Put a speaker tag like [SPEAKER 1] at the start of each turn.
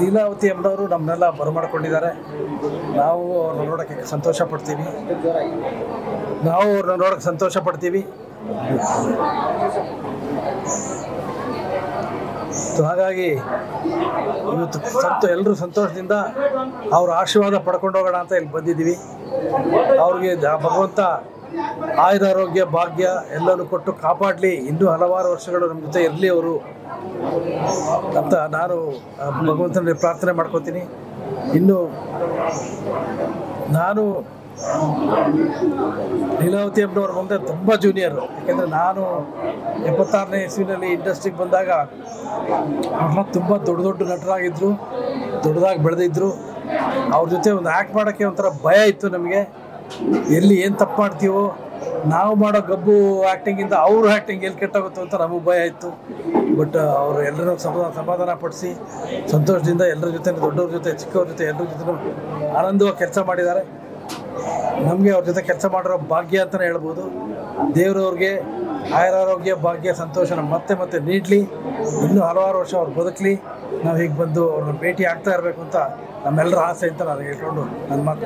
[SPEAKER 1] ಲೀಲಾವತಿ ಎಂಬುದವರು ನಮ್ಮನ್ನೆಲ್ಲ ಬರಮಾಡ್ಕೊಂಡಿದ್ದಾರೆ. ನಾವು ಅವ್ರನ್ನ ನೋಡೋಕ್ಕೆ ಸಂತೋಷ ಪಡ್ತೀವಿ. ನಾವು ಅವ್ರನ್ನ ನೋಡೋಕ್ಕೆ ಸಂತೋಷ ಪಡ್ತೀವಿ. ಹಾಗಾಗಿ ಇವತ್ತು ಸಂತ ಎಲ್ಲರೂ ಸಂತೋಷದಿಂದ ಅವ್ರ ಆಶೀರ್ವಾದ ಪಡ್ಕೊಂಡು ಹೋಗೋಣ ಅಂತ ಇಲ್ಲಿ ಬಂದಿದ್ದೀವಿ. ಅವ್ರಿಗೆ ಭಗವಂತ ಆಯುರಾರೋಗ್ಯ ಭಾಗ್ಯ ಎಲ್ಲನೂ ಕೊಟ್ಟು ಕಾಪಾಡಲಿ. ಇನ್ನೂ ಹಲವಾರು ವರ್ಷಗಳು ನಮ್ಮ ಜೊತೆ ಇರಲಿ ಅವರು ಅಂತ ನಾನು ಭಗವಂತನಲ್ಲಿ ಪ್ರಾರ್ಥನೆ ಮಾಡ್ಕೊತೀನಿ. ಇನ್ನು ನಾನು ಲೀಲಾವತಿ ಅಮ್ಮನವ್ರ ಮುಂದೆ ತುಂಬ ಜೂನಿಯರ್ ಯಾಕೆಂದರೆ ನಾನು ಎಪ್ಪತ್ತಾರನೇ ಇಸ್ವಿನಲ್ಲಿ ಇಂಡಸ್ಟ್ರಿಗೆ ಬಂದಾಗ ಅವ್ರನ್ನ ತುಂಬ ದೊಡ್ಡ ದೊಡ್ಡ ನಟರಾಗಿದ್ದರು ದೊಡ್ಡದಾಗಿ ಬೆಳೆದಿದ್ರು. ಅವ್ರ ಜೊತೆ ಒಂದು ಆ್ಯಕ್ಟ್ ಮಾಡೋಕ್ಕೆ ಒಂಥರ ಭಯ ಇತ್ತು ನಮಗೆ. ಎಲ್ಲಿ ಏನು ತಪ್ಪು ಮಾಡ್ತೀವೋ? ನಾವು ಮಾಡೋ ಗಬ್ಬು ಆ್ಯಕ್ಟಿಂಗಿಂದ ಅವ್ರ ಆ್ಯಕ್ಟಿಂಗ್ ಎಲ್ಲಿ ಕೆಟ್ಟೋಗುತ್ತೋ ಅಂತ ನಮಗೆ ಭಯ ಇತ್ತು. ಬಟ್ ಅವರು ಎಲ್ಲರೂ ಸಮಾಧಾನ ಸಮಾಧಾನ ಪಡಿಸಿ, ಸಂತೋಷದಿಂದ ಎಲ್ಲರ ಜೊತೆ ದೊಡ್ಡವ್ರ ಜೊತೆ, ಚಿಕ್ಕವ್ರ ಜೊತೆ ಎಲ್ಲರ ಜೊತೆ ಆನಂದವಾಗಿ ಕೆಲಸ ಮಾಡಿದ್ದಾರೆ. ನಮಗೆ ಅವ್ರ ಜೊತೆ ಕೆಲಸ ಮಾಡಿರೋ ಭಾಗ್ಯ ಅಂತಲೇ ಹೇಳ್ಬೋದು ದೇವರವ್ರಿಗೆ ಆಯುರಾರೋಗ್ಯ ಭಾಗ್ಯ ಸಂತೋಷನ ಮತ್ತೆ ಮತ್ತೆ ನೀಡಲಿ ಇನ್ನೂ ಹಲವಾರು ವರ್ಷ ಅವ್ರು ಬದುಕಲಿ ನಾವು ಹೀಗೆ ಬಂದು ಅವ್ರನ್ನ ಭೇಟಿ ಆಗ್ತಾ ಇರಬೇಕು ಅಂತ ನಮ್ಮೆಲ್ಲರ ಆಸೆ ಅಂತ ನಾನು ಹೇಳ್ಕೊಂಡು ನನ್ನ ಮಾತು